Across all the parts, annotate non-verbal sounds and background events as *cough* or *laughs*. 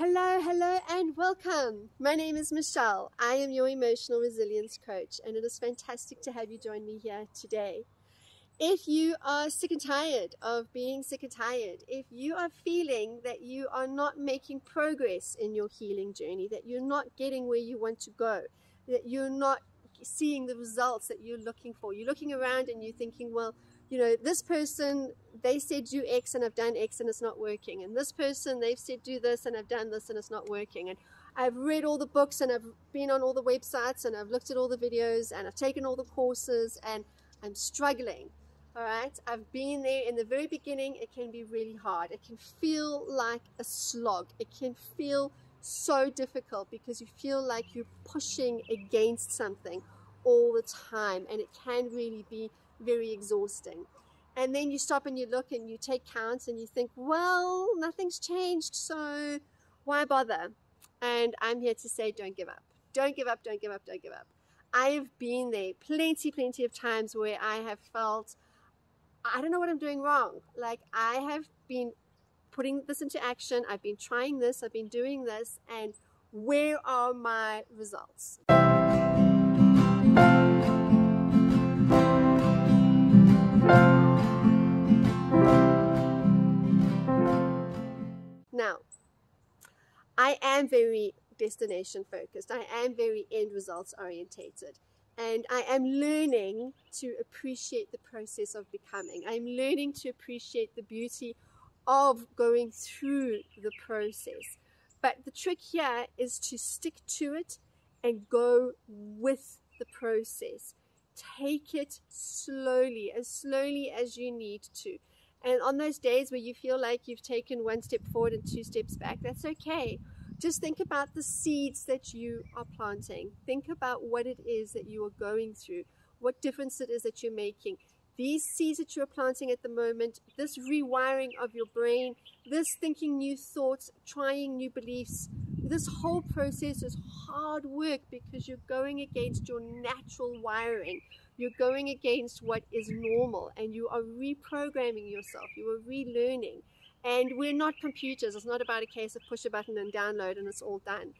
Hello, hello, and welcome. My name is Michelle. I am your emotional resilience coach, and it is fantastic to have you join me here today. If you are sick and tired of being sick and tired, if you are feeling that you are not making progress in your healing journey, that you're not getting where you want to go, that you're not seeing the results that you're looking for, you're looking around and you're thinking, well, you know, this person, they said do X and I've done X and it's not working. And this person, they've said do this and I've done this and it's not working. And I've read all the books and I've been on all the websites and I've looked at all the videos and I've taken all the courses and I'm struggling. All right, I've been there in the very beginning. It can be really hard. It can feel like a slog. It can feel so difficult because you feel like you're pushing against something all the time and it can really be very exhausting. And then you stop and you look and you take counts and you think, well, nothing's changed, so why bother? And I'm here to say, don't give up. Don't give up, don't give up, don't give up. I have been there plenty, plenty of times where I have felt, I don't know what I'm doing wrong. Like, I have been putting this into action, I've been trying this, I've been doing this, and where are my results? I am very destination focused. I am very end results orientated. And I am learning to appreciate the process of becoming. I'm learning to appreciate the beauty of going through the process. But the trick here is to stick to it and go with the process. Take it slowly, as slowly as you need to. And on those days where you feel like you've taken one step forward and two steps back, that's okay. Just think about the seeds that you are planting. Think about what it is that you are going through, what difference it is that you're making. These seeds that you're planting at the moment, this rewiring of your brain, this thinking new thoughts, trying new beliefs, this whole process is hard work because you're going against your natural wiring. You're going against what is normal and you are reprogramming yourself. You are relearning. And we're not computers. It's not about a case of push a button and download and it's all done.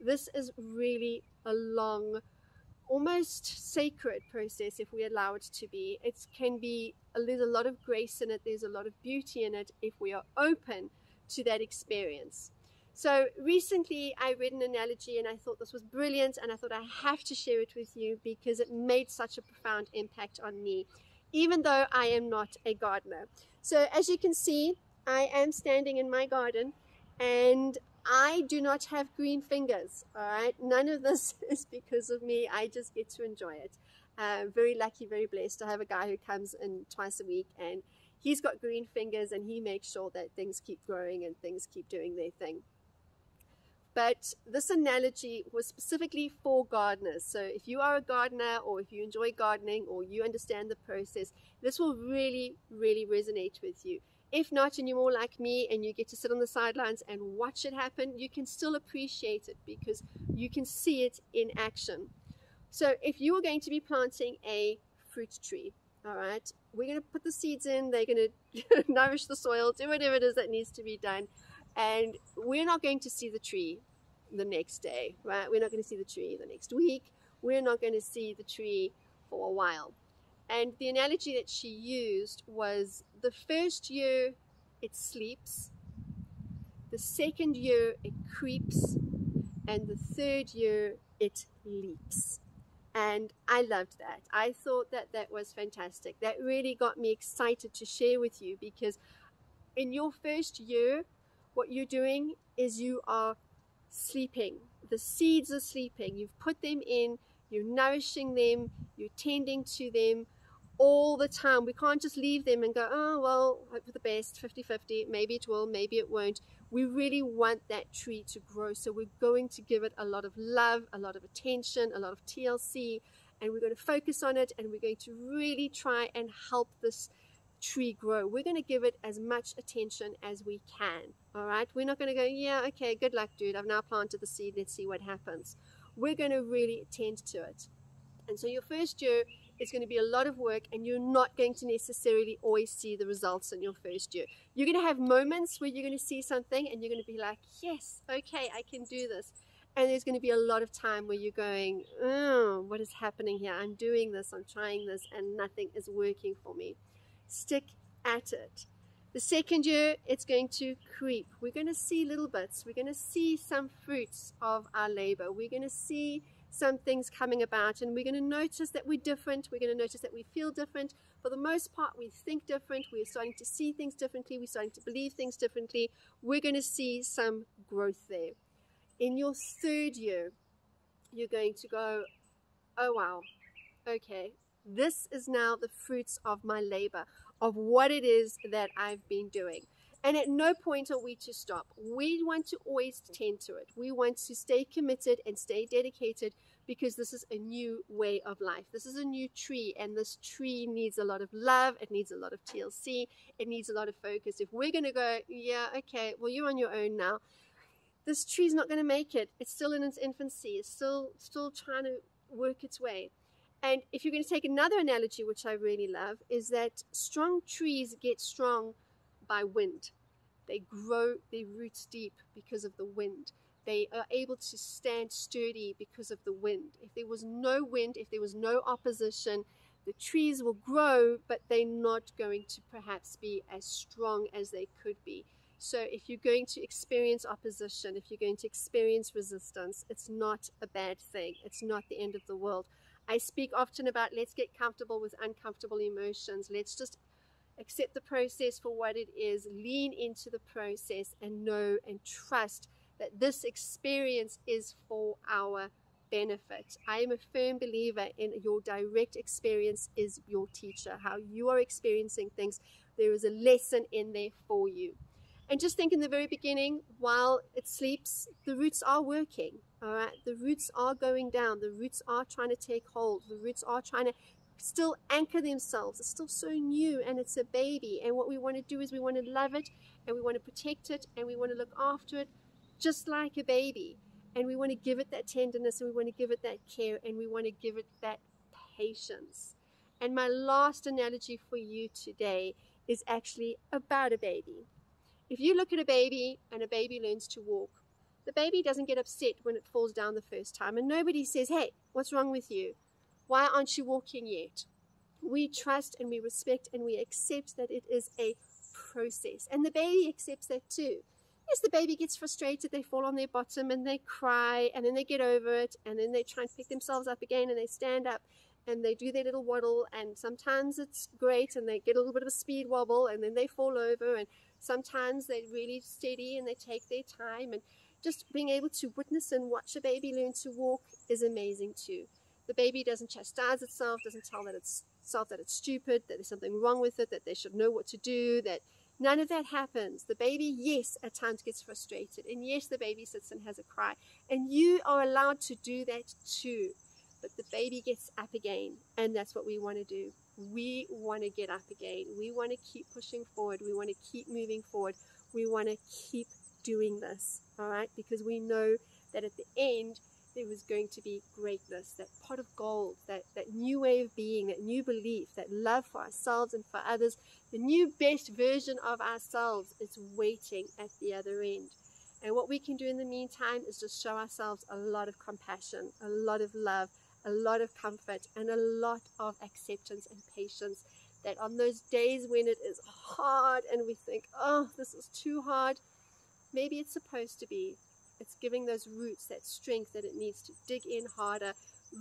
This is really a long, almost sacred process if we allow it to be. It can be, there's a lot of grace in it, there's a lot of beauty in it if we are open to that experience. So recently I read an analogy and I thought this was brilliant and I thought I have to share it with you because it made such a profound impact on me, even though I am not a gardener. So as you can see, I am standing in my garden and I do not have green fingers, all right? None of this *laughs* is because of me. I just get to enjoy it. Uh, very lucky, very blessed. I have a guy who comes in twice a week and he's got green fingers and he makes sure that things keep growing and things keep doing their thing. But this analogy was specifically for gardeners. So if you are a gardener or if you enjoy gardening or you understand the process, this will really, really resonate with you. If not, and you're more like me and you get to sit on the sidelines and watch it happen, you can still appreciate it because you can see it in action. So if you are going to be planting a fruit tree, all right, we're going to put the seeds in, they're going *laughs* to nourish the soil, do whatever it is that needs to be done and we're not going to see the tree the next day, right? We're not going to see the tree the next week. We're not going to see the tree for a while. And the analogy that she used was the first year it sleeps, the second year it creeps, and the third year it leaps. And I loved that. I thought that that was fantastic. That really got me excited to share with you because in your first year, what you're doing is you are sleeping. The seeds are sleeping. You've put them in, you're nourishing them, you're tending to them all the time. We can't just leave them and go, oh, well, hope for the best, 50 50. Maybe it will, maybe it won't. We really want that tree to grow. So we're going to give it a lot of love, a lot of attention, a lot of TLC, and we're going to focus on it and we're going to really try and help this tree grow. We're going to give it as much attention as we can. All right. We're not going to go, yeah, okay, good luck, dude. I've now planted the seed. Let's see what happens. We're going to really attend to it. And so your first year is going to be a lot of work, and you're not going to necessarily always see the results in your first year. You're going to have moments where you're going to see something and you're going to be like, yes, okay, I can do this. And there's going to be a lot of time where you're going, oh, what is happening here? I'm doing this, I'm trying this, and nothing is working for me. Stick at it. The second year, it's going to creep. We're going to see little bits. We're going to see some fruits of our labor. We're going to see some things coming about and we're going to notice that we're different. We're going to notice that we feel different. For the most part, we think different. We're starting to see things differently. We're starting to believe things differently. We're going to see some growth there. In your third year, you're going to go, oh wow, okay, this is now the fruits of my labor, of what it is that I've been doing. And at no point are we to stop. We want to always tend to it. We want to stay committed and stay dedicated because this is a new way of life. This is a new tree, and this tree needs a lot of love. It needs a lot of TLC. It needs a lot of focus. If we're going to go, yeah, okay, well, you're on your own now, this tree's not going to make it. It's still in its infancy. It's still still trying to work its way. And if you're going to take another analogy, which I really love, is that strong trees get strong by wind. They grow their roots deep because of the wind. They are able to stand sturdy because of the wind. If there was no wind, if there was no opposition, the trees will grow, but they're not going to perhaps be as strong as they could be. So if you're going to experience opposition, if you're going to experience resistance, it's not a bad thing. It's not the end of the world. I speak often about let's get comfortable with uncomfortable emotions. Let's just accept the process for what it is, lean into the process, and know and trust that this experience is for our benefit. I am a firm believer in your direct experience is your teacher. How you are experiencing things, there is a lesson in there for you. And just think in the very beginning, while it sleeps, the roots are working. All right, the roots are going down. The roots are trying to take hold. The roots are trying to still anchor themselves. It's still so new and it's a baby. And what we want to do is we want to love it and we want to protect it and we want to look after it just like a baby. And we want to give it that tenderness and we want to give it that care and we want to give it that patience. And my last analogy for you today is actually about a baby. If you look at a baby and a baby learns to walk, the baby doesn't get upset when it falls down the first time, and nobody says, Hey, what's wrong with you? Why aren't you walking yet? We trust and we respect and we accept that it is a process. And the baby accepts that too. Yes, the baby gets frustrated, they fall on their bottom and they cry, and then they get over it, and then they try and pick themselves up again and they stand up and they do their little waddle, and sometimes it's great and they get a little bit of a speed wobble and then they fall over, and sometimes they're really steady and they take their time. And just being able to witness and watch a baby learn to walk is amazing too. The baby doesn't chastise itself, doesn't tell that it's itself that it's stupid, that there's something wrong with it, that they should know what to do, that none of that happens. The baby, yes, at times gets frustrated, and yes, the baby sits and has a cry, and you are allowed to do that too. But the baby gets up again, and that's what we want to do. We want to get up again. We want to keep pushing forward. We want to keep moving forward. We want to keep doing this, all right? Because we know that at the end, there was going to be greatness, that pot of gold, that, that new way of being, that new belief, that love for ourselves and for others, the new best version of ourselves is waiting at the other end. And what we can do in the meantime is just show ourselves a lot of compassion, a lot of love, a lot of comfort, and a lot of acceptance and patience. That on those days when it is hard and we think, oh, this is too hard, maybe it's supposed to be. It's giving those roots that strength that it needs to dig in harder,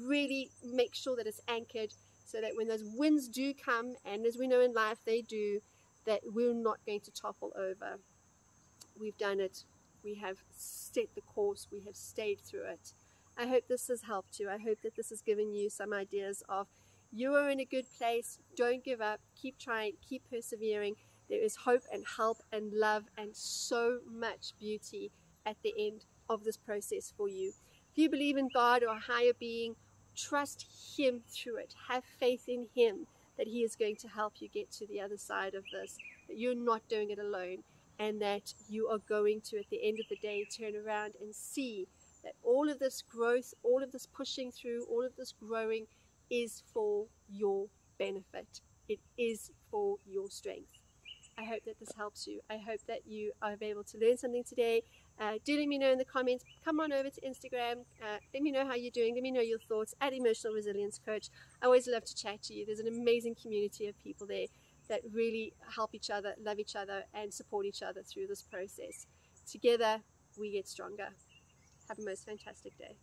really make sure that it's anchored so that when those winds do come, and as we know in life they do, that we're not going to topple over. We've done it. We have set the course. We have stayed through it. I hope this has helped you. I hope that this has given you some ideas of you are in a good place. Don't give up. Keep trying. Keep persevering. There is hope and help and love and so much beauty at the end of this process for you. If you believe in God or a higher being, trust Him through it. Have faith in Him that He is going to help you get to the other side of this, that you're not doing it alone, and that you are going to, at the end of the day, turn around and see that all of this growth, all of this pushing through, all of this growing is for your benefit. It is for your strength. I hope that this helps you. I hope that you are able to learn something today. Uh, do let me know in the comments. Come on over to Instagram. Uh, let me know how you're doing. Let me know your thoughts at Emotional Resilience Coach. I always love to chat to you. There's an amazing community of people there that really help each other, love each other, and support each other through this process. Together, we get stronger. Have a most fantastic day.